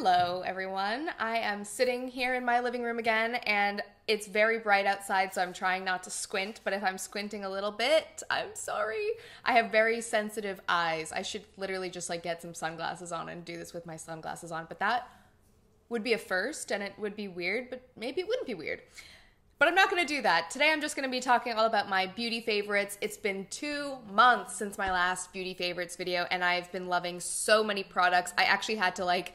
Hello, everyone. I am sitting here in my living room again, and it's very bright outside, so I'm trying not to squint. But if I'm squinting a little bit, I'm sorry. I have very sensitive eyes. I should literally just like get some sunglasses on and do this with my sunglasses on, but that would be a first, and it would be weird, but maybe it wouldn't be weird. But I'm not going to do that. Today I'm just going to be talking all about my beauty favorites. It's been two months since my last beauty favorites video, and I've been loving so many products. I actually had to like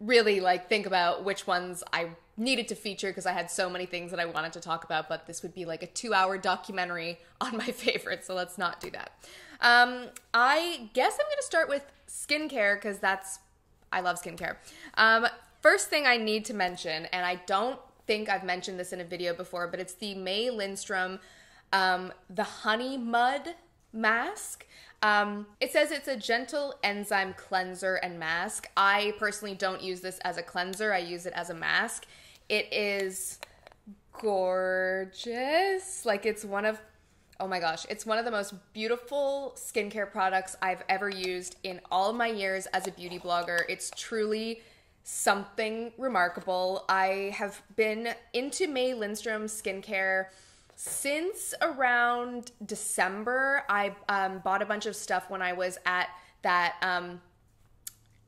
really like think about which ones I needed to feature because I had so many things that I wanted to talk about, but this would be like a two hour documentary on my favorites, so let's not do that. Um, I guess I'm to start with skincare because that's, I love skincare. Um, first thing I need to mention, and I don't think I've mentioned this in a video before, but it's the May Lindstrom um, the Honey Mud mask. Um, it says it's a gentle enzyme cleanser and mask. I personally don't use this as a cleanser, I use it as a mask. It is gorgeous. Like, it's one of, oh my gosh, it's one of the most beautiful skincare products I've ever used in all my years as a beauty blogger. It's truly something remarkable. I have been into May Lindstrom skincare since around December. I um, bought a bunch of stuff when I was at that um,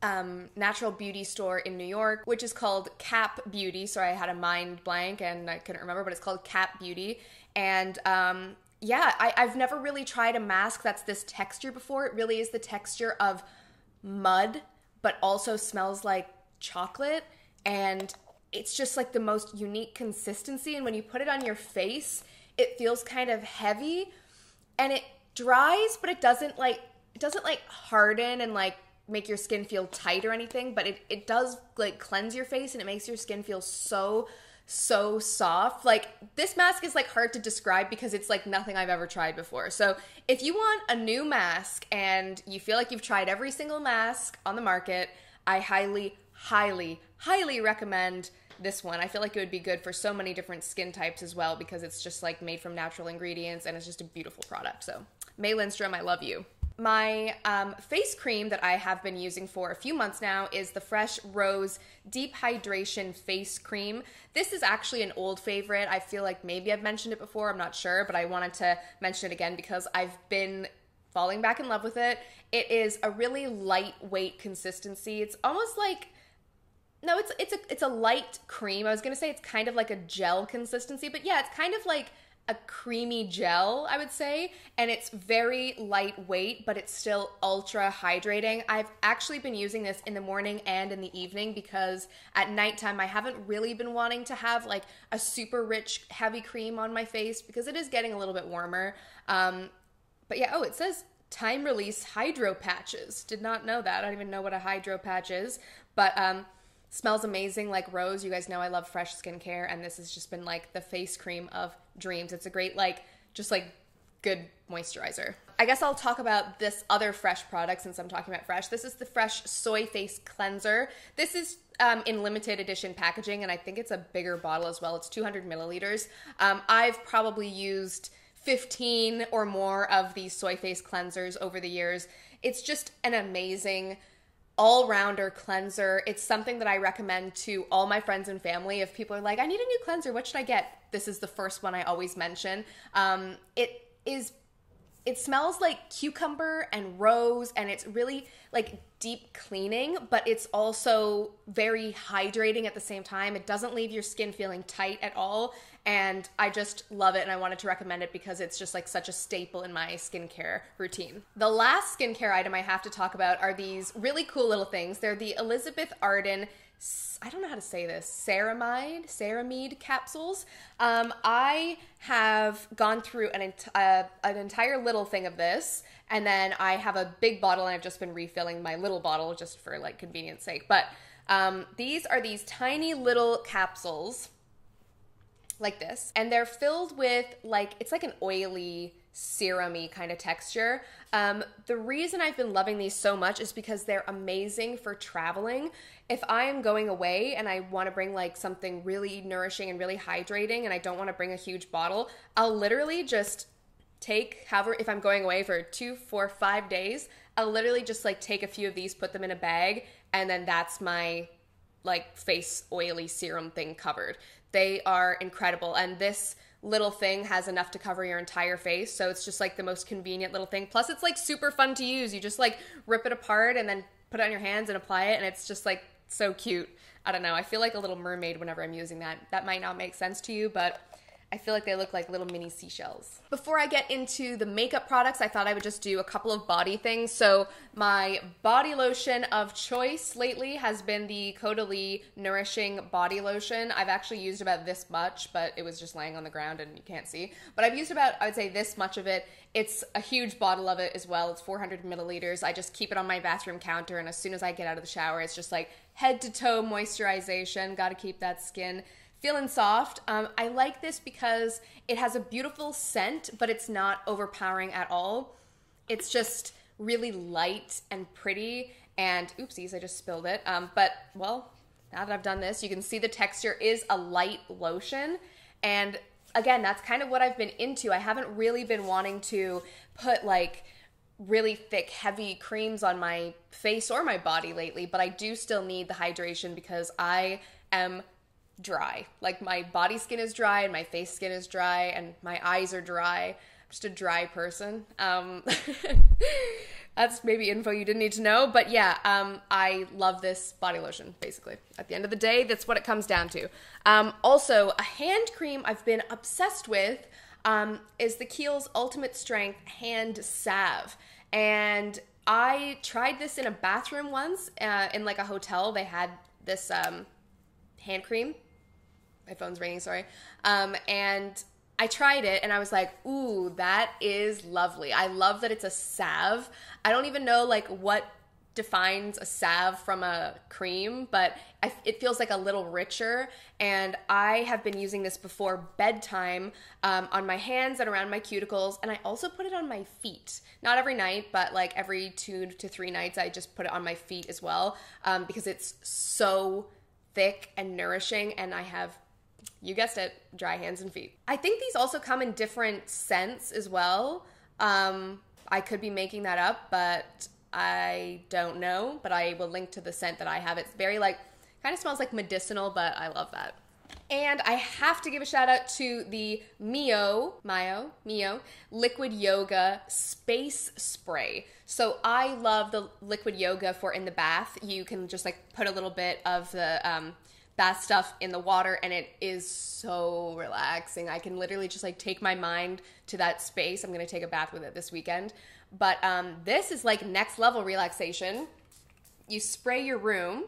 um, natural beauty store in New York, which is called Cap Beauty. Sorry, I had a mind blank and I couldn't remember, but it's called Cap Beauty. And um, yeah, I, I've never really tried a mask that's this texture before. It really is the texture of mud, but also smells like chocolate and it's just like the most unique consistency and when you put it on your face it feels kind of heavy and it dries but it doesn't like it doesn't like harden and like make your skin feel tight or anything but it, it does like cleanse your face and it makes your skin feel so so soft. Like this mask is like hard to describe because it's like nothing i've ever tried before. So if you want a new mask and you feel like you've tried every single mask on the market i highly highly, highly recommend this one. I feel like it would be good for so many different skin types as well because it's just like made from natural ingredients and it's just a beautiful product. So, May Lindstrom, I love you. My um, face cream that I have been using for a few months now is the Fresh Rose Deep Hydration Face Cream. This is actually an old favorite. I feel like maybe I've mentioned it before, I'm not sure, but I wanted to mention it again because I've been falling back in love with it. It is a really lightweight consistency. It's almost like no, it's it's a it's a light cream. I was gonna say it's kind of like a gel consistency, but yeah, it's kind of like a creamy gel, I would say, and it's very lightweight, but it's still ultra hydrating. I've actually been using this in the morning and in the evening because at nighttime I haven't really been wanting to have like a super rich, heavy cream on my face because it is getting a little bit warmer. Um, but yeah, oh, it says time release hydro patches. Did not know that. I don't even know what a hydro patch is, but um, Smells amazing like rose. You guys know I love fresh skincare, and this has just been like the face cream of dreams. It's a great, like, just like good moisturizer. I guess I'll talk about this other fresh product since I'm talking about fresh. This is the Fresh Soy Face Cleanser. This is um, in limited edition packaging, and I think it's a bigger bottle as well. It's 200 milliliters. Um, I've probably used 15 or more of these soy face cleansers over the years. It's just an amazing all rounder cleanser. It's something that I recommend to all my friends and family. If people are like, I need a new cleanser, what should I get? This is the first one I always mention. Um, it is it smells like cucumber and rose and it's really like deep cleaning but it's also very hydrating at the same time it doesn't leave your skin feeling tight at all and i just love it and i wanted to recommend it because it's just like such a staple in my skincare routine the last skincare item i have to talk about are these really cool little things they're the elizabeth arden I don't know how to say this, ceramide, ceramide capsules. Um, I have gone through an, ent- uh, an entire little thing of this, and then I have a big bottle, and I've just been refilling my little bottle just for like convenience sake. But um, these are these tiny little capsules like this, and they're filled with like it's like an oily serumy kind of texture. Um, the reason I've been loving these so much is because they're amazing for traveling. If I am going away and I want to bring like something really nourishing and really hydrating and I don't want to bring a huge bottle, I'll literally just take however if I'm going away for two, four, five days, I'll literally just like take a few of these, put them in a bag, and then that's my like face oily serum thing covered. They are incredible. And this little thing has enough to cover your entire face. So it's just like the most convenient little thing. Plus, it's like super fun to use. You just like rip it apart and then put it on your hands and apply it. And it's just like so cute. I don't know. I feel like a little mermaid whenever I'm using that. That might not make sense to you, but I feel like they look like little mini seashells. Before I get into the makeup products, I thought I would just do a couple of body things. So my body lotion of choice lately has been the Caudalie Nourishing Body Lotion. I've actually used about this much, but it was just laying on the ground and you can't see. But I've used about, I would say, this much of it. It's a huge bottle of it as well. It's 400 milliliters. I just keep it on my bathroom counter, and as soon as I get out of the shower, it's just like head to toe moisturization. Got to keep that skin feeling soft. Um, I like this because it has a beautiful scent, but it's not overpowering at all. It's just really light and pretty. And oopsies, I just spilled it. Um, but well, now that I've done this, you can see the texture is a light lotion. And again, that's kind of what I've been into. I haven't really been wanting to put like really thick, heavy creams on my face or my body lately, but I do still need the hydration because I am dry. Like my body skin is dry and my face skin is dry and my eyes are dry. I'm just a dry person. Um, that's maybe info you didn't need to know, but yeah, um, I love this body lotion. Basically, at the end of the day, that's what it comes down to. Um, also, a hand cream I've been obsessed with um, is the Kiehl's Ultimate Strength Hand Salve, and I tried this in a bathroom once uh, in like a hotel. They had this um, hand cream my phone's ringing, sorry. Um, and I tried it and I was like, ooh, that is lovely. I love that it's a salve. I don't even know like what defines a salve from a cream, but I, it feels like a little richer. And I have been using this before bedtime um, on my hands and around my cuticles. And I also put it on my feet. Not every night, but like every two to three nights, I just put it on my feet as well um, because it's so thick and nourishing. And I have you guessed it, dry hands and feet. I think these also come in different scents as well. Um, I could be making that up, but I don't know. But I will link to the scent that I have. It's very like, kind of smells like medicinal, but I love that. And I have to give a shout out to the Mio, Mio, Mio Liquid Yoga Space Spray. So I love the Liquid Yoga for in the bath. You can just like put a little bit of the um, that stuff in the water and it is so relaxing. I can literally just like take my mind to that space. I'm going to take a bath with it this weekend. But um, this is like next level relaxation. You spray your room.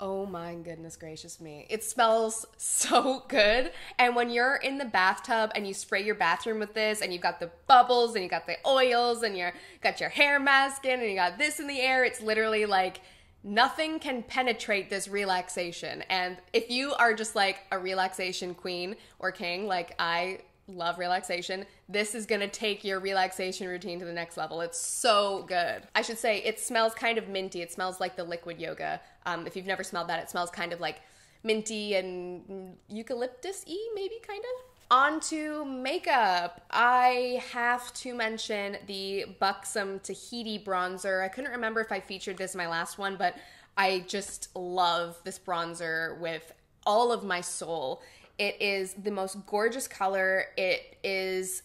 Oh my goodness gracious me. It smells so good. And when you're in the bathtub and you spray your bathroom with this and you've got the bubbles and you got the oils and you got your hair mask in and you got this in the air, it's literally like nothing can penetrate this relaxation. And if you are just like a relaxation queen or king, like I love relaxation, this is gonna take your relaxation routine to the next level. It's so good. I should say it smells kind of minty. It smells like the liquid yoga. Um, if you've never smelled that, it smells kind of like minty and eucalyptus y, maybe kind of. On to makeup. I have to mention the Buxom Tahiti bronzer. I couldn't remember if I featured this in my last one, but I just love this bronzer with all of my soul. It is the most gorgeous color. It is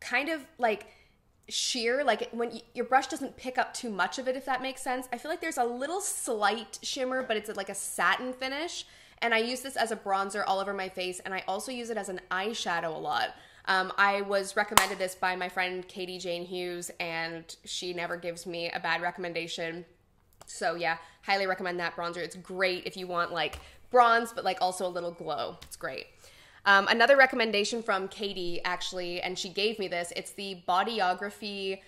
kind of like sheer like when y- your brush doesn't pick up too much of it if that makes sense i feel like there's a little slight shimmer but it's like a satin finish and I use this as a bronzer all over my face, and I also use it as an eyeshadow a lot. Um, I was recommended this by my friend Katie Jane Hughes, and she never gives me a bad recommendation. So, yeah, highly recommend that bronzer. It's great if you want like bronze, but like also a little glow. It's great. Um, another recommendation from Katie, actually, and she gave me this. It's the Bodyography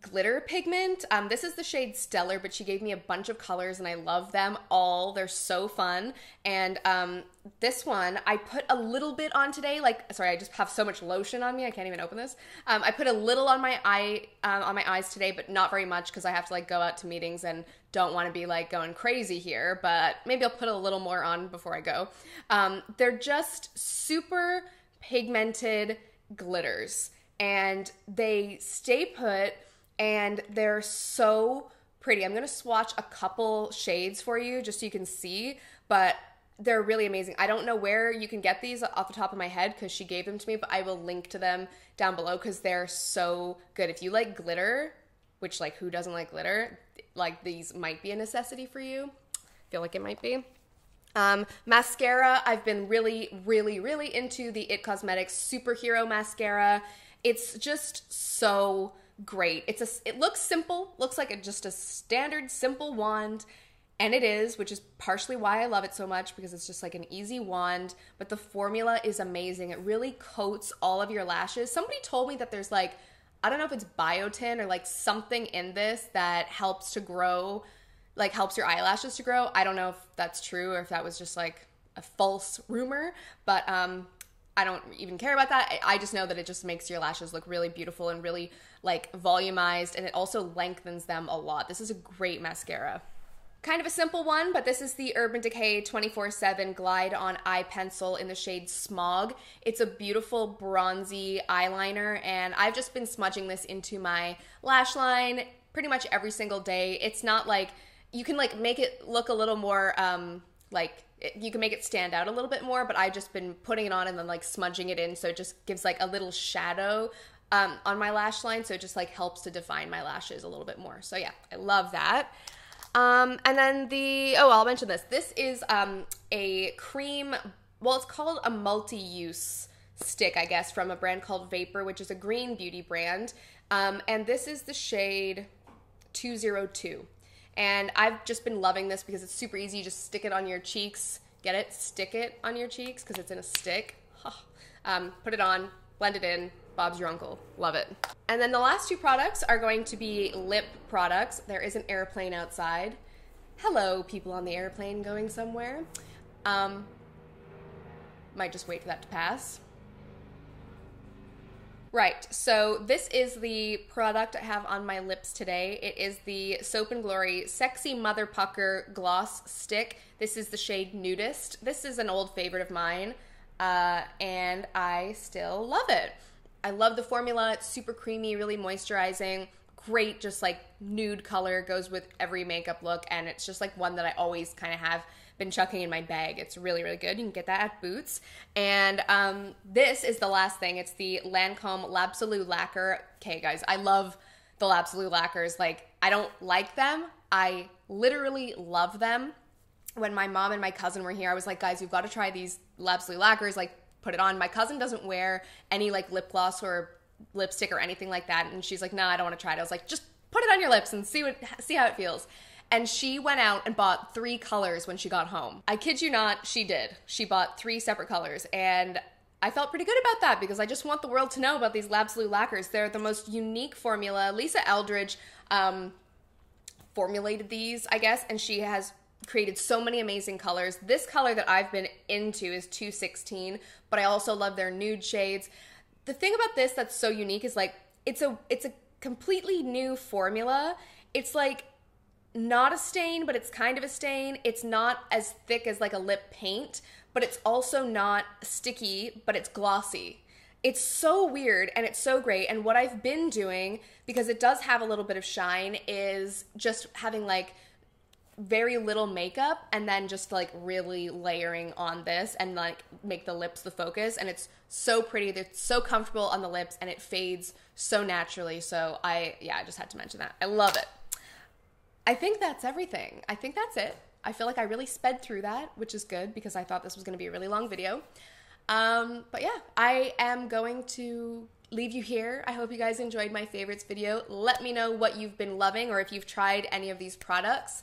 glitter pigment. Um, this is the shade Stella, but she gave me a bunch of colors and I love them all. They're so fun. And um, this one I put a little bit on today. Like, sorry, I just have so much lotion on me. I can't even open this. Um, I put a little on my eye, um, on my eyes today, but not very much because I have to like go out to meetings and don't want to be like going crazy here. But maybe I'll put a little more on before I go. Um, they're just super pigmented glitters and they stay put and they're so pretty. I'm gonna swatch a couple shades for you just so you can see, but they're really amazing. I don't know where you can get these off the top of my head because she gave them to me, but I will link to them down below because they're so good. If you like glitter, which like who doesn't like glitter, like these might be a necessity for you. I feel like it might be. Um, mascara, I've been really, really, really into the It Cosmetics Superhero Mascara. It's just so great. It's a, it looks simple, looks like a, just a standard simple wand, and it is, which is partially why I love it so much because it's just like an easy wand, but the formula is amazing. It really coats all of your lashes. Somebody told me that there's like, I don't know if it's biotin or like something in this that helps to grow, like helps your eyelashes to grow. I don't know if that's true or if that was just like a false rumor, but um, I don't even care about that. I just know that it just makes your lashes look really beautiful and really like volumized, and it also lengthens them a lot. This is a great mascara. Kind of a simple one, but this is the Urban Decay 24 7 Glide on Eye Pencil in the shade Smog. It's a beautiful bronzy eyeliner, and I've just been smudging this into my lash line pretty much every single day. It's not like you can like make it look a little more um, like you can make it stand out a little bit more, but I've just been putting it on and then like smudging it in so it just gives like a little shadow um, on my lash line. So it just like helps to define my lashes a little bit more. So yeah, I love that. Um, and then the, oh, I'll mention this. This is um, a cream, well, it's called a multi use stick, I guess, from a brand called Vapour, which is a green beauty brand. Um, and this is the shade 202. And I've just been loving this because it's super easy. You just stick it on your cheeks. Get it? Stick it on your cheeks because it's in a stick. um, put it on, blend it in, Bob's your uncle. Love it. And then the last two products are going to be lip products. There is an airplane outside. Hello, people on the airplane going somewhere. Um, might just wait for that to pass. Right, so this is the product I have on my lips today. It is the Soap and Glory Sexy Mother Pucker Gloss Stick. This is the shade Nudist. This is an old favorite of mine, uh, and I still love it. I love the formula. It's super creamy, really moisturizing. Great, just like nude color goes with every makeup look, and it's just like one that I always kind of have been chucking in my bag. It's really, really good. You can get that at Boots. And um, this is the last thing. It's the Lancome L'Absolu Lacquer. Okay, guys, I love the L'Absolu lacquers. Like, I don't like them. I literally love them. When my mom and my cousin were here, I was like, guys, you've got to try these L'Absolu lacquers. Like, put it on. My cousin doesn't wear any like lip gloss or lipstick or anything like that, and she's like, "No, nah, I don't want to try it." I was like, "Just put it on your lips and see what see how it feels." And she went out and bought three colors when she got home. I kid you not, she did. She bought three separate colors, and I felt pretty good about that because I just want the world to know about these L'Absolu lacquers. They're the most unique formula. Lisa Eldridge um, formulated these, I guess, and she has created so many amazing colors. This color that I've been into is 216, but I also love their nude shades. The thing about this that's so unique is like it's a it's a completely new formula. It's like not a stain, but it's kind of a stain. It's not as thick as like a lip paint, but it's also not sticky, but it's glossy. It's so weird and it's so great. And what I've been doing, because it does have a little bit of shine, is just having like very little makeup and then just like really layering on this and like make the lips the focus. And it's so pretty. It's so comfortable on the lips and it fades so naturally. So i yeah i just had to mention that. I love it. I think that's everything. I think that's it. I feel like i really sped through that which is good because i thought this was going to be a really long video. Um but yeah i am going to leave you here. I hope you guys enjoyed my favorites video. Let me know what you've been loving or if you've tried any of these products